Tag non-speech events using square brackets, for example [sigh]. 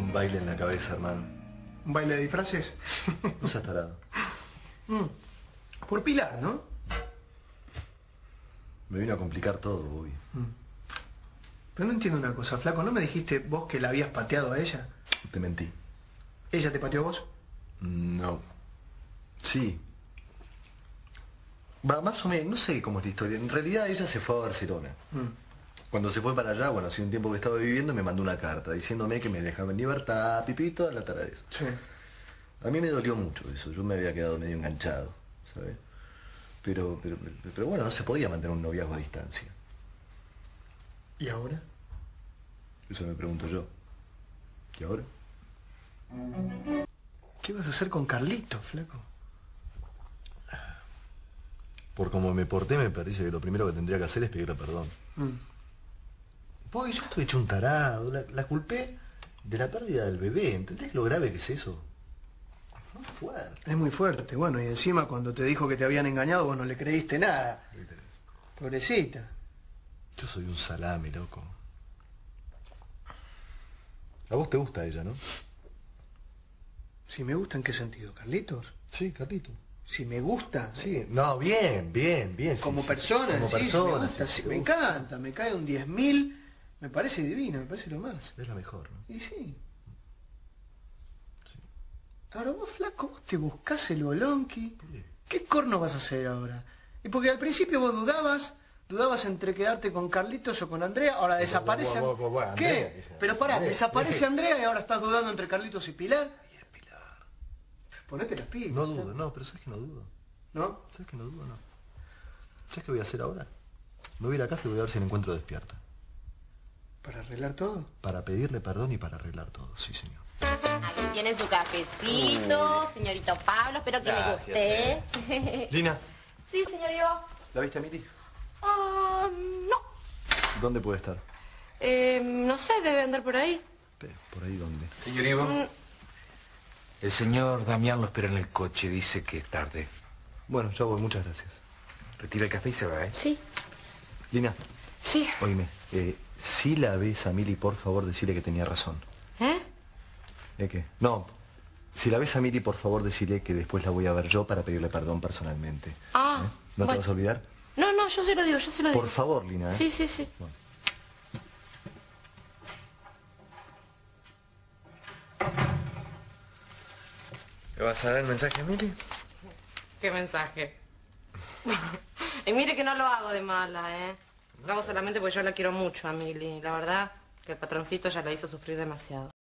un baile en la cabeza, hermano. ¿Un baile de disfraces? No seas tarado. [laughs] Mm. Por Pilar, ¿no? Me vino a complicar todo, Bobby. Pero no entiendo una cosa, flaco. ¿No me dijiste vos que la habías pateado a ella? Te mentí. ¿Ella te pateó a vos? No. Sí. Va, más o menos, no sé cómo es la historia. En realidad ella se fue a Barcelona. Mm. Cuando se fue para allá, bueno, hace un tiempo que estaba viviendo, me mandó una carta diciéndome que me dejaba en libertad, pipito, la tarde. Sí. A mí me dolió mucho eso, yo me había quedado medio enganchado, ¿sabes? Pero, pero, pero bueno, no se podía mantener un noviazgo a distancia. ¿Y ahora? Eso me pregunto yo. ¿Y ahora? ¿Qué vas a hacer con Carlito, flaco? Por como me porté, me parece que lo primero que tendría que hacer es pedirle perdón. Mm. Porque yo estuve hecho un tarado, la, la culpé de la pérdida del bebé, ¿entendés lo grave que es eso? Muy fuerte. Es muy fuerte. Bueno, y encima cuando te dijo que te habían engañado, vos no le creíste nada. Pobrecita. Yo soy un salame, loco. A vos te gusta ella, ¿no? Si me gusta, ¿en qué sentido, Carlitos? Sí, Carlito. Si me gusta, Sí, no, bien, bien, bien. Como sí. persona, Como sí, persona, me, gusta, sí, me encanta, me cae un 10.000, me parece divino, me parece lo más. Es la mejor, ¿no? Y sí. Ahora vos, flaco, vos te buscás el bolonqui. qué? ¿Qué corno vas a hacer ahora? Y porque al principio vos dudabas, dudabas entre quedarte con Carlitos o con Andrea, ahora desaparece... ¿Qué? Andrea, sea- Pero pará, Andrea. desaparece [laughs] Andrea y ahora estás dudando entre Carlitos y Pilar. Y es Pilar. Ponete las pilas. No dudo, no, pero ¿sabes que no dudo? ¿No? ¿Sabes que no dudo, no? ¿Sabes qué voy a hacer ahora? Me voy a ir a casa y voy a ver si la encuentro despierta. ¿Para arreglar todo? Para pedirle perdón y para arreglar todo, sí, señor. Aquí tiene su cafecito, señorito Pablo, espero que Gracias, le guste. [laughs] Lina, sí, señor Ivo. ¿la viste a Mili? Ah, no. ¿Dónde puede estar? Eh, no sé, debe andar por ahí. ¿Por ahí dónde? Señor Ivo, el señor Damián lo espera en el coche, dice que es tarde. Bueno, ya voy, muchas gracias. Retira el café y se va, ¿eh? Sí. Lina, Sí. oíme, eh, si la ves a Mili, por favor, decirle que tenía razón. ¿Eh? ¿Eh qué? No, si la ves a Mili, por favor, decirle que después la voy a ver yo para pedirle perdón personalmente. Ah, ¿Eh? ¿No bueno. te vas a olvidar? No, no, yo se lo digo, yo se lo digo. Por favor, Lina, ¿eh? Sí, sí, sí. Bueno. ¿Le vas a dar el mensaje a Mili? ¿Qué mensaje? y mire que no lo hago de mala, ¿eh? Lo hago solamente porque yo la quiero mucho a Mili. La verdad que el patroncito ya la hizo sufrir demasiado.